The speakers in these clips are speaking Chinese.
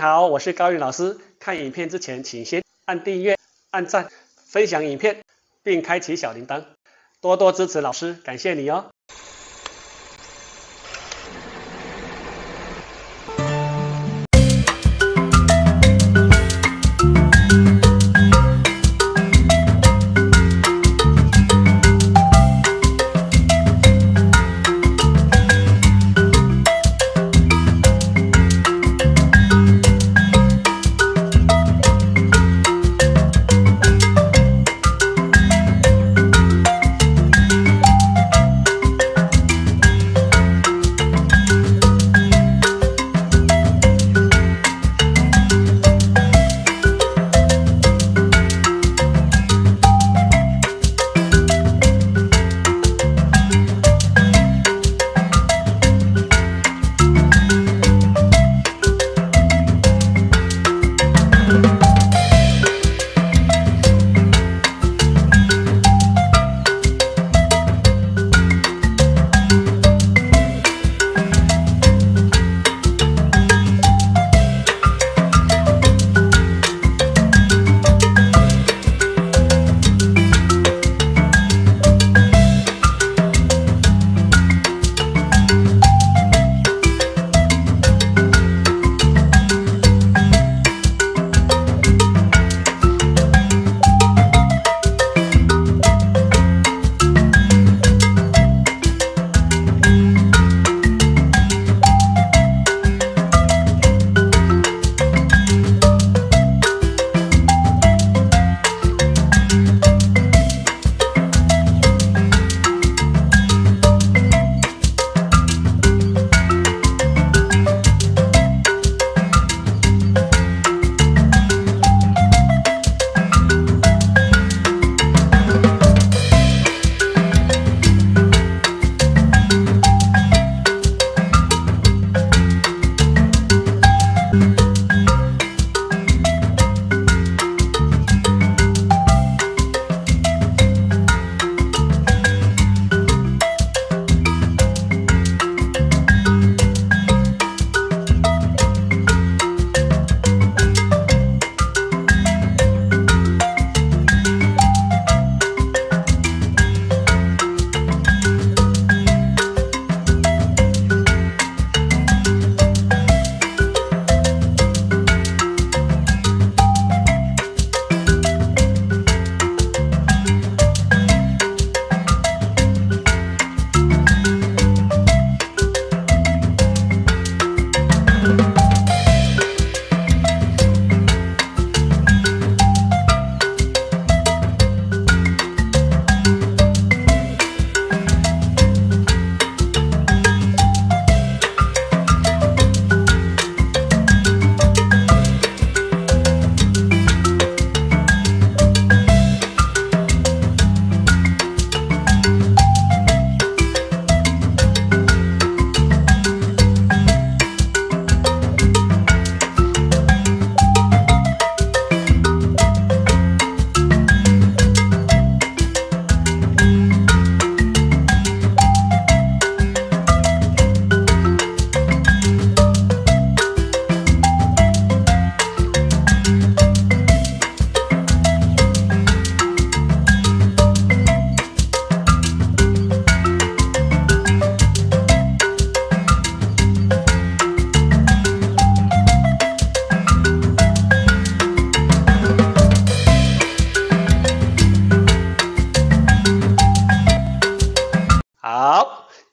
好，我是高云老师。看影片之前，请先按订阅、按赞、分享影片，并开启小铃铛，多多支持老师，感谢你哦。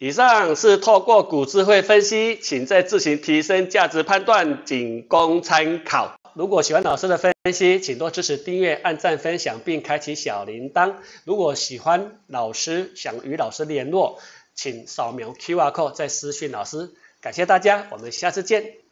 以上是透过股智慧分析，请再自行提升价值判断，仅供参考。如果喜欢老师的分析，请多支持订阅、按赞、分享，并开启小铃铛。如果喜欢老师，想与老师联络，请扫描 QR code 再私讯老师。感谢大家，我们下次见。